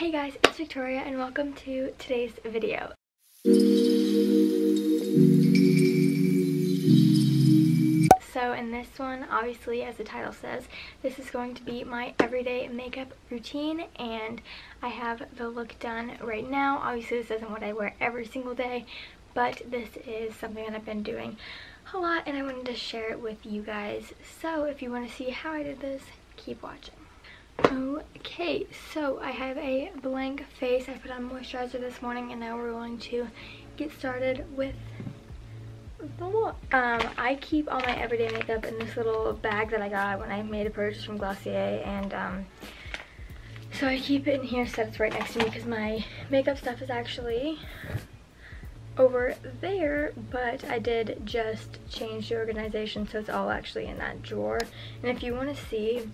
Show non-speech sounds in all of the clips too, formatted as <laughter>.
Hey guys, it's Victoria and welcome to today's video. So in this one, obviously as the title says, this is going to be my everyday makeup routine and I have the look done right now. Obviously this isn't what I wear every single day, but this is something that I've been doing a lot and I wanted to share it with you guys. So if you want to see how I did this, keep watching. Okay, so I have a blank face. I put on moisturizer this morning and now we're going to get started with the look. Um, I keep all my everyday makeup in this little bag that I got when I made a purchase from Glossier and um, so I keep it in here so it's right next to me because my makeup stuff is actually over there but I did just change the organization so it's all actually in that drawer and if you want to see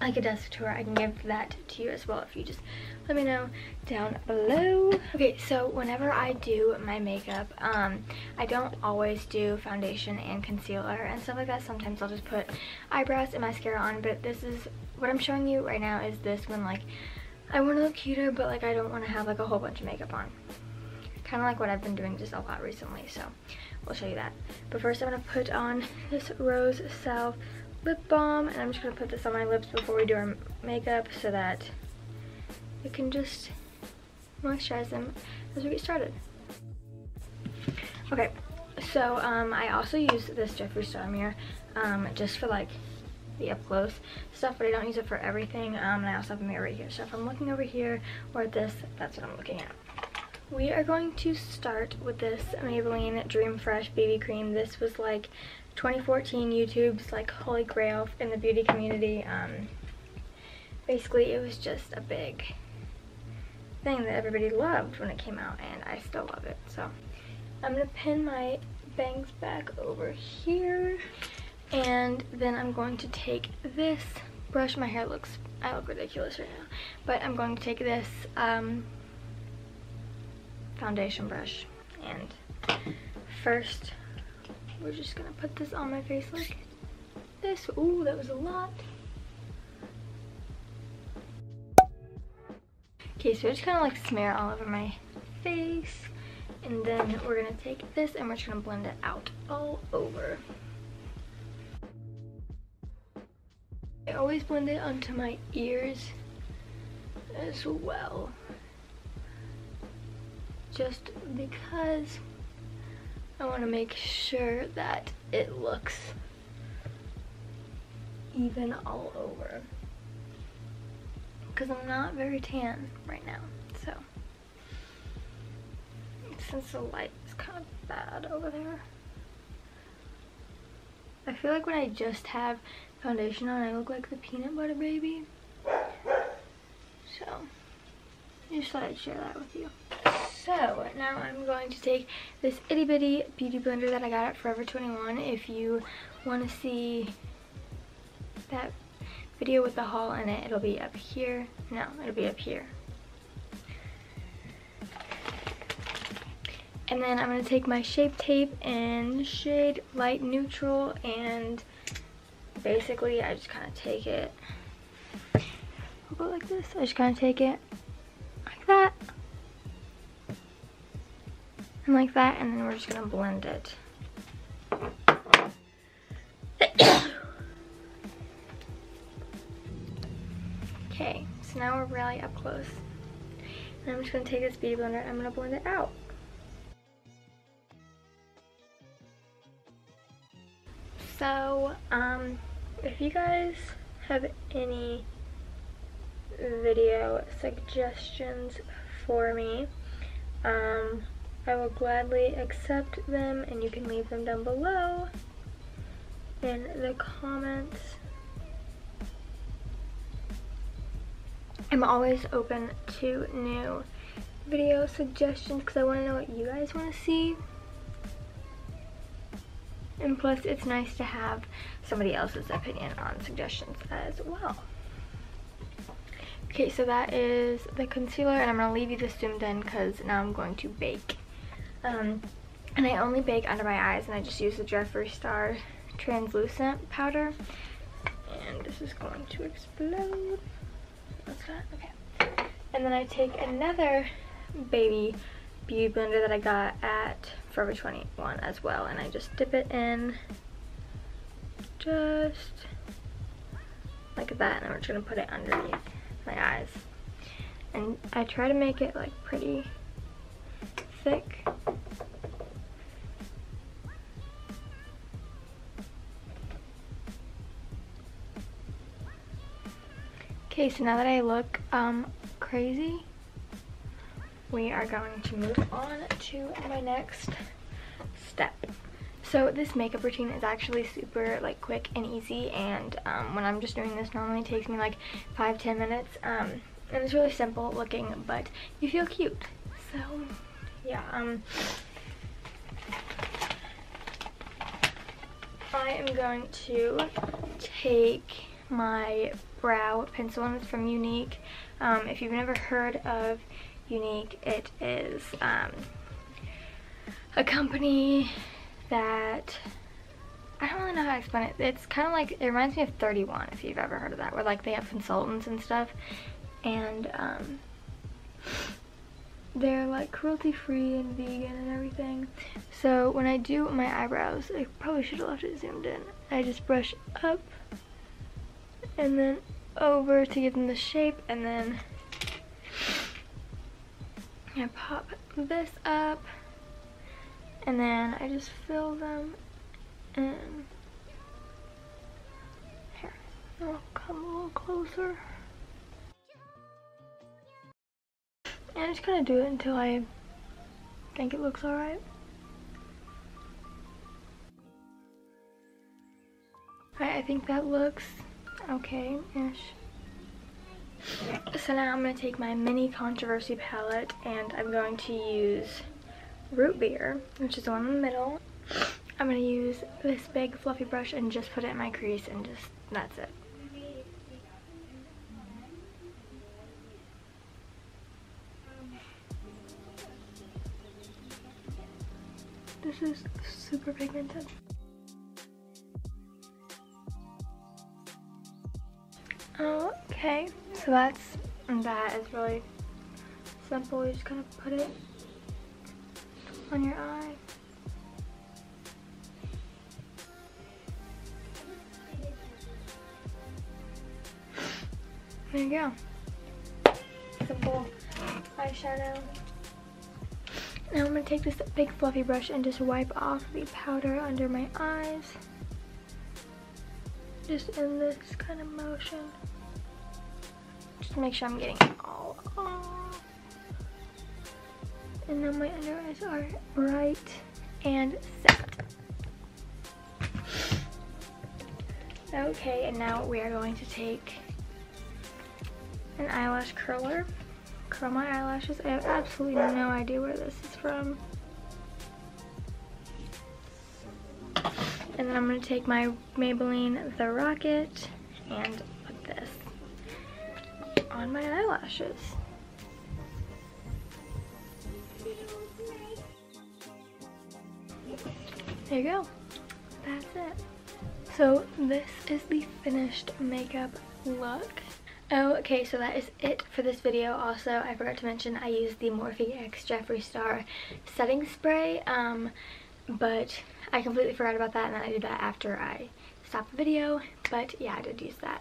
like a desk tour i can give that to you as well if you just let me know down below. Okay so whenever i do my makeup um i don't always do foundation and concealer and stuff like that. Sometimes i'll just put eyebrows and mascara on but this is what i'm showing you right now is this when like i want to look cuter but like i don't want to have like a whole bunch of makeup on. Kind of like what i've been doing just a lot recently so we'll show you that. But first i'm going to put on this rose salve lip balm and I'm just going to put this on my lips before we do our makeup so that it can just moisturize them as we get started. Okay, so um, I also use this Jeffree Star mirror um, just for like the up close stuff, but I don't use it for everything. Um, and I also have a mirror right here. So if I'm looking over here or at this, that's what I'm looking at. We are going to start with this Maybelline Dream Fresh BB Cream. This was like 2014 YouTube's like holy grail in the beauty community. Um, basically, it was just a big thing that everybody loved when it came out, and I still love it. So I'm going to pin my bangs back over here, and then I'm going to take this brush. My hair looks, I look ridiculous right now, but I'm going to take this um, foundation brush and first we're just gonna put this on my face like this. Ooh, that was a lot. Okay, so I just kind of like smear all over my face. And then we're gonna take this and we're just gonna blend it out all over. I always blend it onto my ears as well just because I want to make sure that it looks even all over. Because I'm not very tan right now so. Since the light is kind of bad over there. I feel like when I just have foundation on I look like the peanut butter baby. So just thought I'd share that with you so now I'm going to take this itty bitty beauty blender that I got at Forever 21. If you want to see that video with the haul in it, it'll be up here. No, it'll be up here. And then I'm going to take my Shape Tape in shade Light Neutral and basically I just kind of take it, I'll go like this, I just kind of take it that? And like that and then we're just gonna blend it. <coughs> Okay so now we're really up close. And I'm just gonna take this beauty blender and I'm gonna blend it out. So um if you guys have any video suggestions for me um I will gladly accept them and you can leave them down below in the comments. I'm always open to new video suggestions because I want to know what you guys want to see. And plus, it's nice to have somebody else's opinion on suggestions as well. Okay, so that is the concealer, and I'm going to leave you this zoomed in because now I'm going to bake. Um, and I only bake under my eyes and I just use the Jeffree Star translucent powder. And this is going to explode. What's that? Okay. And then I take another baby beauty blender that I got at Forever 21 as well. And I just dip it in just like that. And I'm just going to put it underneath my eyes. And I try to make it like pretty thick. Okay, so now that I look um, crazy, we are going to move on to my next step. So this makeup routine is actually super like quick and easy and um, when I'm just doing this normally takes me like 5-10 minutes um, and it's really simple looking but you feel cute. So yeah, um, I am going to take my brow pencil and it's from Younique. Um, if you've never heard of Younique, it is um, a company that I don't really know how to explain it. It's kind of like, it reminds me of 31 if you've ever heard of that, where like they have consultants and stuff. And um, they're like cruelty free and vegan and everything. So when I do my eyebrows, I probably should have left it zoomed in. I just brush up and then over to give them the shape and then I pop this up and then I just fill them in. Here, I'll come a little closer. And I'm just gonna do it until I think it looks alright. Alright, I think that looks okay-ish. So now I'm going to take my mini controversy palette and I'm going to use root beer, which is the one in the middle. I'm going to use this big fluffy brush and just put it in my crease and just, that's it. This is super pigmented. Okay, so that's, that is really simple. You just kind of put it on your eye. There you go. Simple eyeshadow. Now I'm going to take this big fluffy brush and just wipe off the powder under my eyes. Just in this kind of motion. Just to make sure I'm getting it all off. And now my under eyes are bright and set. Okay, and now we are going to take an eyelash curler. Curl my eyelashes. I have absolutely no idea where this is from. And then I'm going to take my Maybelline The Rocket and put this on my eyelashes. There you go. That's it. So this is the finished makeup look. Okay, so that is it for this video. Also, I forgot to mention I used the Morphe X Jeffree Star setting spray, um, but I completely forgot about that and I did that after I stopped the video. But yeah, I did use that.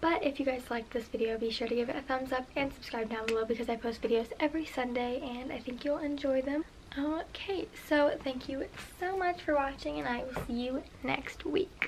But if you guys liked this video, be sure to give it a thumbs up and subscribe down below because I post videos every Sunday and I think you'll enjoy them. Okay, so thank you so much for watching and I will see you next week.